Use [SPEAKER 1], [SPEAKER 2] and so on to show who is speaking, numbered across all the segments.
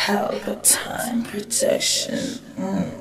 [SPEAKER 1] Hell, time protection. Mm.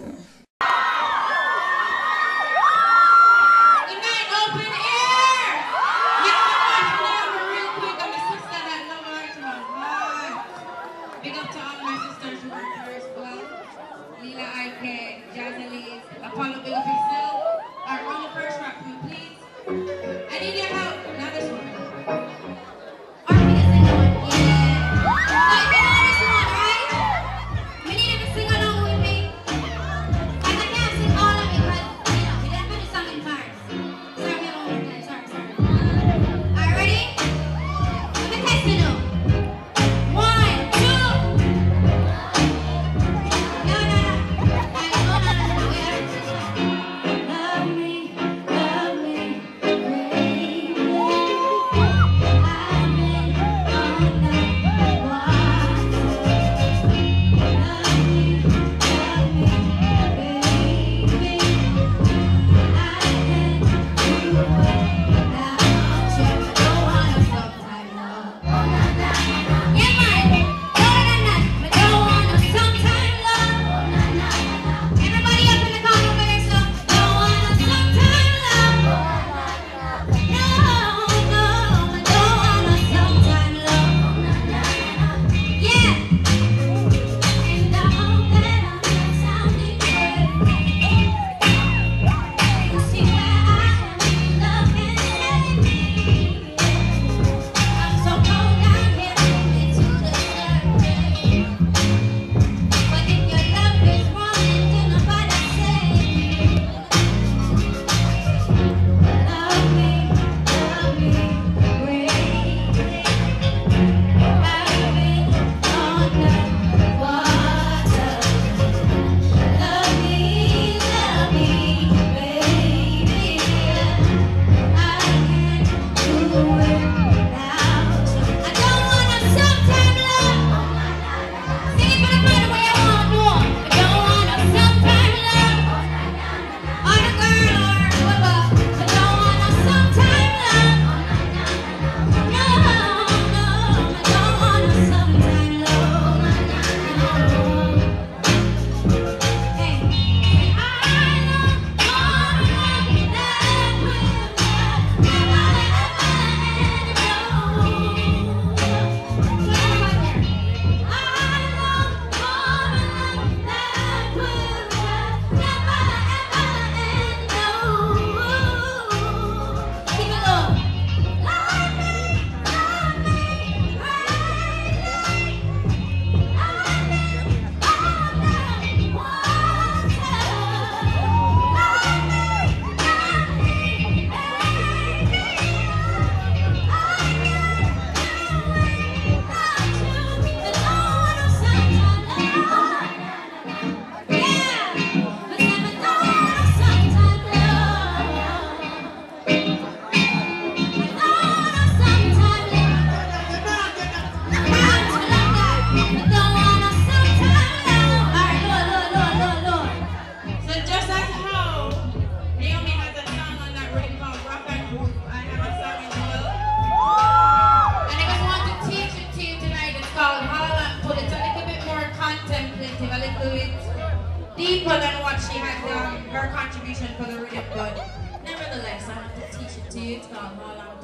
[SPEAKER 1] deeper than what she has done, her contribution for the rhythm, but nevertheless, I have to teach it to you. It's called Harlem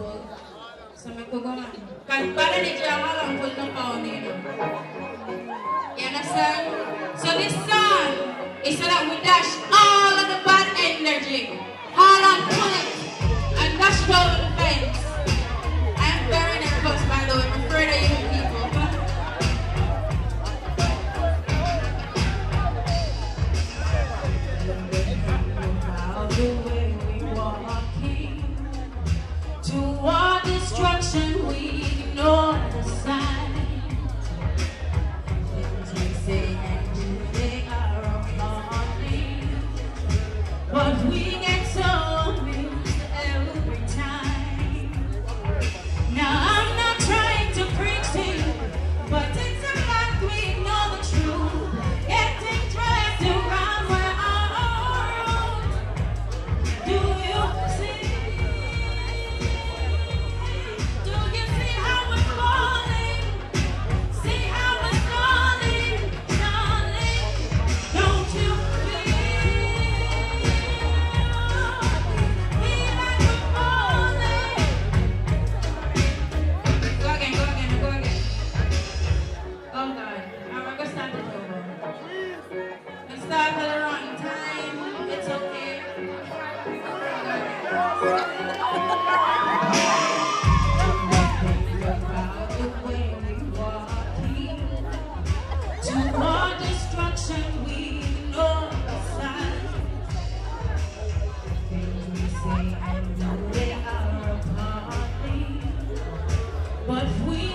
[SPEAKER 1] So I'm going to go on. Because Ballet Harlem Bull no pound, you know. You understand? So this song is so that we dash all of the bad energy, all our talent, and that's what But we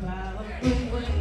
[SPEAKER 1] while I'm doing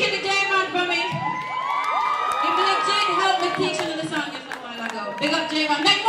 [SPEAKER 1] Back in the
[SPEAKER 2] day, man, for
[SPEAKER 1] me. And
[SPEAKER 2] big up Jane help me teach another song just a
[SPEAKER 1] while ago. Big up Jane, man.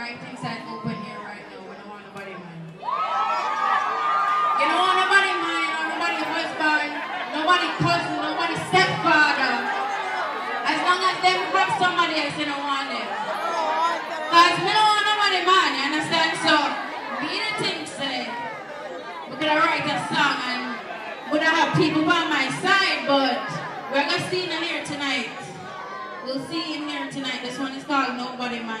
[SPEAKER 1] Right thing side open here right now. We don't want nobody mind. You don't want nobody mind, or nobody husband, nobody cousin, nobody stepfather. As long as them have somebody else, you don't want them. Cause me don't want nobody man, you understand? So, me the thing say, we could write a song and would have people by my side, but we're gonna see in here tonight. We'll see in here tonight. This one is called Nobody Man.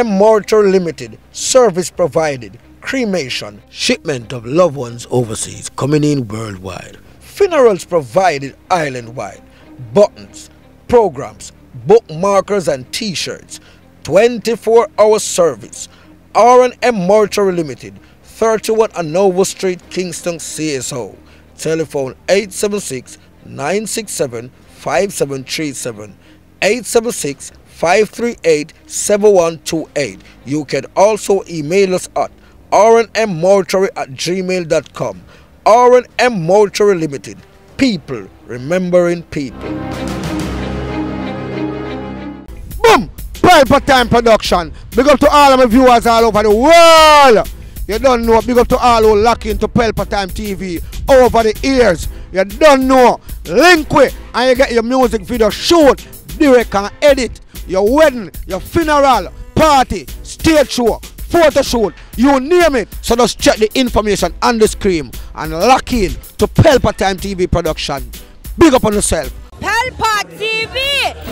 [SPEAKER 3] R&M Mortuary Limited, service provided, cremation, shipment of loved ones overseas, coming in worldwide, funerals provided island-wide, buttons, programs, bookmarkers and t-shirts, 24-hour service, R&M Mortuary Limited, 31 Anova Street, Kingston, CSO. Telephone 876 967 5737 876 538 7128. You can also email us at rnmmortuary at gmail.com. R&M Mortuary Limited. People remembering people. Boom! Pelpa Time Production. Big up to all of my viewers all over the world. You don't know. Big up to all who lock into Pelpa Time TV over the years. You don't know. Link with and you get your music video shoot, direct can edit. Your wedding, your funeral, party, stage show, photo shoot, you name it. So just check the information on the screen and lock in to Pelpa Time TV production. Big up on yourself.
[SPEAKER 4] Pelpa TV.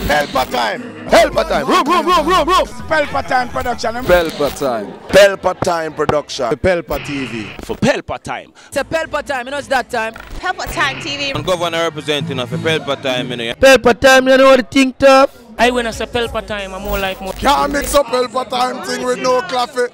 [SPEAKER 5] Pelpa time. Pelpa time. Room, room, room, room, room. Pelpa time production. Pelpa time. Pelpa time production. Pelpa TV.
[SPEAKER 6] for Pelpa time.
[SPEAKER 4] It's a Pelpa time. You know it's that time.
[SPEAKER 7] Pelpa Time TV.
[SPEAKER 6] And governor representing of a Pelpa time, you know.
[SPEAKER 3] Pelpa Time, you know what the thing tough?
[SPEAKER 8] I when I say Pelpa time, I'm more like more.
[SPEAKER 5] Can't mix up Pelpa time thing with no coffee.